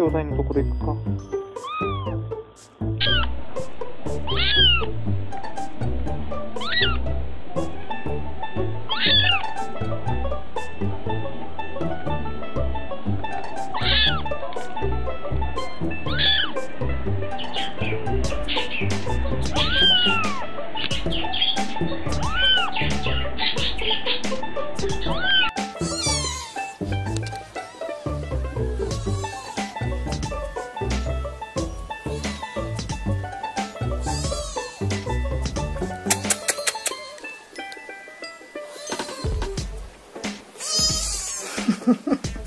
兄弟のとこで行くか。Ha ha ha.